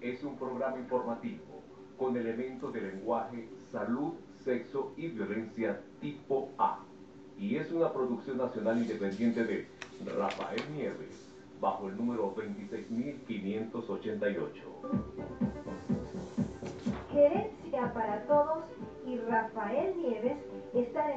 es un programa informativo con elementos de lenguaje, salud, sexo y violencia tipo A. Y es una producción nacional independiente de Rafael Nieves, bajo el número 26588. Gerencia para Todos y Rafael Nieves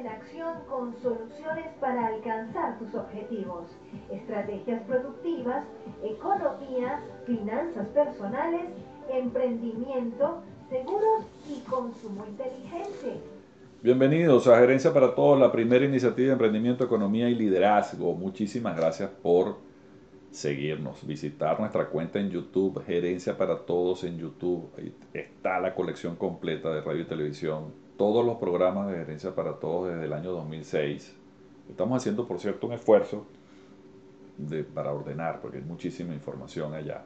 acción con soluciones para alcanzar tus objetivos, estrategias productivas, economía, finanzas personales, emprendimiento, seguros y consumo inteligente. Bienvenidos a Gerencia para Todos, la primera iniciativa de emprendimiento, economía y liderazgo. Muchísimas gracias por seguirnos, visitar nuestra cuenta en YouTube, Gerencia para Todos en YouTube. Está la colección completa de radio y televisión, todos los programas de Gerencia para Todos desde el año 2006. Estamos haciendo, por cierto, un esfuerzo de, para ordenar, porque hay muchísima información allá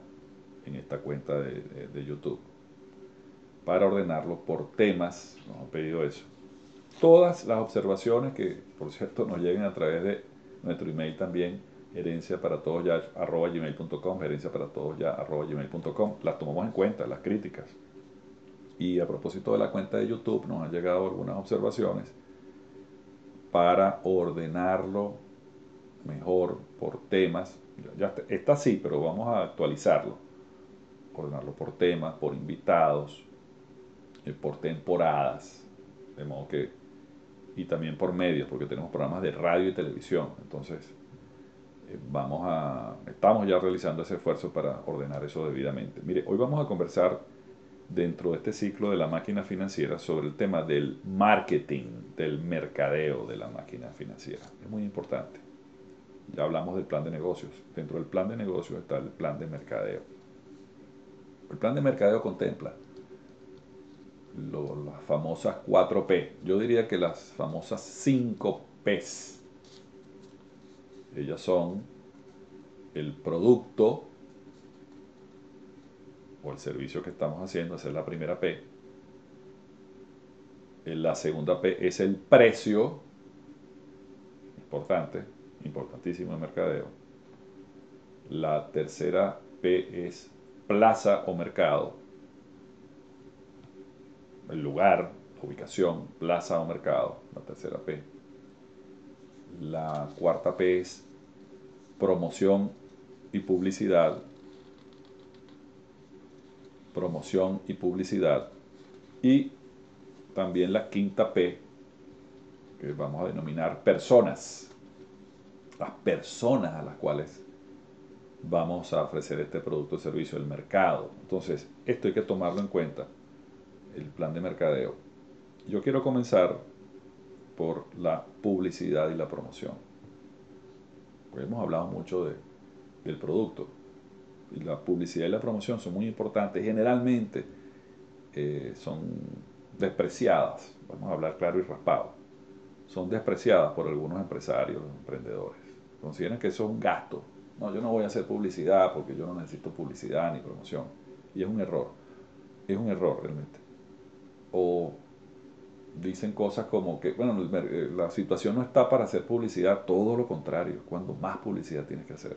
en esta cuenta de, de YouTube, para ordenarlo por temas, nos han pedido eso. Todas las observaciones que, por cierto, nos lleguen a través de nuestro email también, gerencia para todos ya arroba gmail.com, gerencia para todos ya arroba gmail.com. Las tomamos en cuenta, las críticas. Y a propósito de la cuenta de YouTube, nos han llegado algunas observaciones para ordenarlo mejor por temas. Ya está así, pero vamos a actualizarlo. Ordenarlo por temas, por invitados, eh, por temporadas. De modo que. Y también por medios, porque tenemos programas de radio y televisión. Entonces, vamos a, estamos ya realizando ese esfuerzo para ordenar eso debidamente. Mire, hoy vamos a conversar dentro de este ciclo de la máquina financiera sobre el tema del marketing, del mercadeo de la máquina financiera. Es muy importante. Ya hablamos del plan de negocios. Dentro del plan de negocios está el plan de mercadeo. El plan de mercadeo contempla las famosas 4P. Yo diría que las famosas 5 Ps ellas son el producto o el servicio que estamos haciendo, esa es la primera P. La segunda P es el precio, importante, importantísimo en mercadeo. La tercera P es plaza o mercado, el lugar, ubicación, plaza o mercado, la tercera P. La cuarta P es promoción y publicidad. Promoción y publicidad. Y también la quinta P, que vamos a denominar personas. Las personas a las cuales vamos a ofrecer este producto o servicio, el mercado. Entonces, esto hay que tomarlo en cuenta, el plan de mercadeo. Yo quiero comenzar por la publicidad y la promoción. Pues hemos hablado mucho de, del producto. Y la publicidad y la promoción son muy importantes. Generalmente eh, son despreciadas, vamos a hablar claro y raspado, son despreciadas por algunos empresarios, emprendedores. Consideran que eso es un gasto. No, yo no voy a hacer publicidad porque yo no necesito publicidad ni promoción. Y es un error. Es un error realmente. O dicen cosas como que, bueno, eh, la situación no está para hacer publicidad, todo lo contrario, cuando más publicidad tienes que hacer.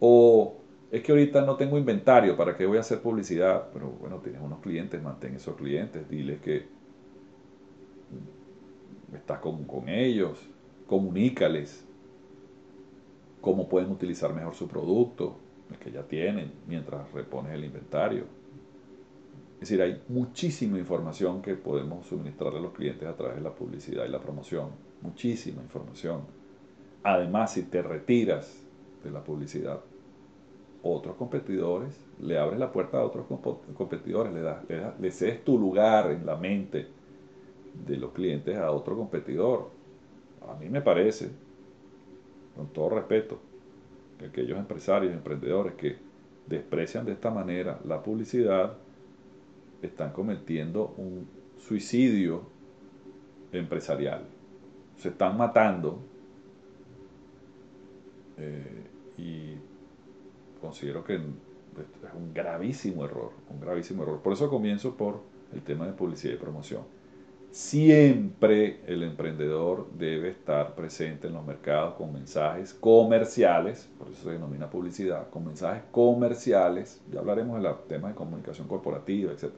O es que ahorita no tengo inventario, ¿para qué voy a hacer publicidad? Pero bueno, tienes unos clientes, mantén esos clientes, diles que estás con, con ellos, comunícales cómo pueden utilizar mejor su producto, el que ya tienen, mientras repones el inventario es decir, hay muchísima información que podemos suministrarle a los clientes a través de la publicidad y la promoción. Muchísima información. Además, si te retiras de la publicidad, otros competidores, le abres la puerta a otros competidores, le, das, le, le cedes tu lugar en la mente de los clientes a otro competidor. A mí me parece, con todo respeto, que aquellos empresarios emprendedores que desprecian de esta manera la publicidad, están cometiendo un suicidio empresarial. Se están matando eh, y considero que es un gravísimo error, un gravísimo error. Por eso comienzo por el tema de publicidad y promoción. Siempre el emprendedor debe estar presente en los mercados con mensajes comerciales, por eso se denomina publicidad, con mensajes comerciales, ya hablaremos de los temas de comunicación corporativa, etc.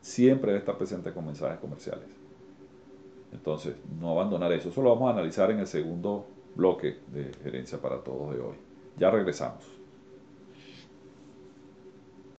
Siempre debe estar presente con mensajes comerciales. Entonces, no abandonar eso. Eso lo vamos a analizar en el segundo bloque de Gerencia para Todos de hoy. Ya regresamos.